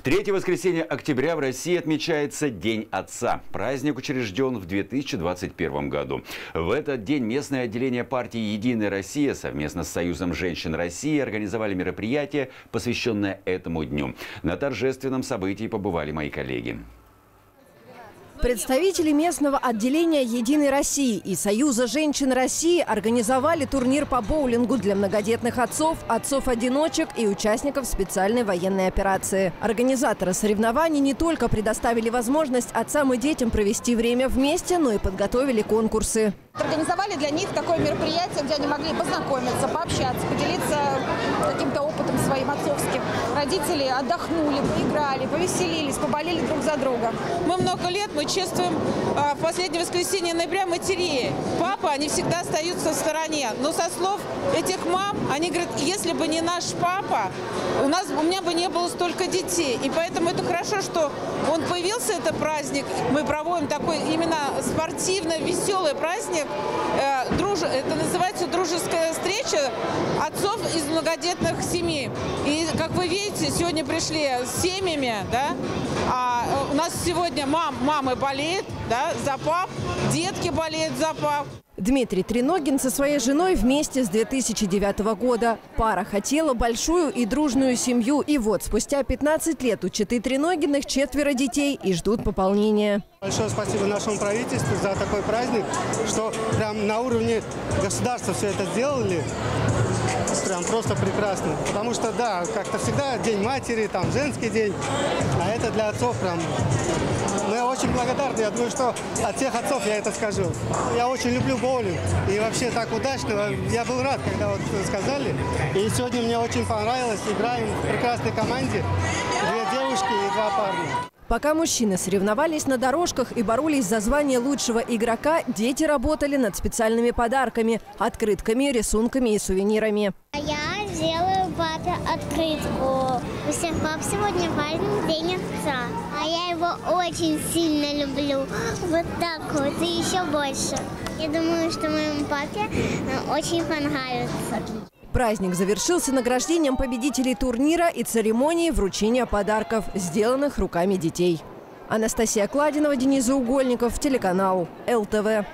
В третье воскресенье октября в России отмечается День Отца. Праздник учрежден в 2021 году. В этот день местное отделение партии «Единая Россия» совместно с Союзом женщин России организовали мероприятие, посвященное этому дню. На торжественном событии побывали мои коллеги. Представители местного отделения «Единой России» и Союза женщин России организовали турнир по боулингу для многодетных отцов, отцов-одиночек и участников специальной военной операции. Организаторы соревнований не только предоставили возможность отцам и детям провести время вместе, но и подготовили конкурсы. Организовали для них такое мероприятие, где они могли познакомиться, пообщаться, поделиться каким-то опытом своим отцовским. Родители отдохнули, поиграли, повеселились, поболели друг за друга. Мы много лет, мы чествуем а, в последнее воскресенье ноября матерей. Папа, они всегда остаются в стороне. Но со слов этих мам, они говорят, если бы не наш папа, у, нас, у меня бы не было столько детей. И поэтому это хорошо, что он появился, это праздник. Мы проводим такой именно спортивный, веселый праздник. Э, друж... Это называется дружеская встреча отцов из многодетных семей. И, как вы видите, сегодня пришли с семьями, да, а э, у нас сегодня мам, мамы болеют, да, за пап, детки болеют за пап. Дмитрий Треногин со своей женой вместе с 2009 года. Пара хотела большую и дружную семью. И вот спустя 15 лет у Читы Треногиных четверо детей и ждут пополнения. Большое спасибо нашему правительству за такой праздник, что прям на уровне государства все это сделали. Прям просто прекрасно. Потому что, да, как-то всегда День матери, там женский день, а это для отцов прям очень благодарны. Я думаю, что от всех отцов я это скажу. Я очень люблю боулинг. И вообще так удачно. Я был рад, когда вот сказали. И сегодня мне очень понравилось. Играем в прекрасной команде. Две девушки и два парня. Пока мужчины соревновались на дорожках и боролись за звание лучшего игрока, дети работали над специальными подарками – открытками, рисунками и сувенирами. Я делаю папе открытку. У всех пап сегодня важный день отца. А я его очень сильно люблю. Вот так вот и еще больше. Я думаю, что моему папе э, очень понравится. Праздник завершился награждением победителей турнира и церемонией вручения подарков, сделанных руками детей. Анастасия Кладинова, Денис Заугольников, телеканал ЛТВ.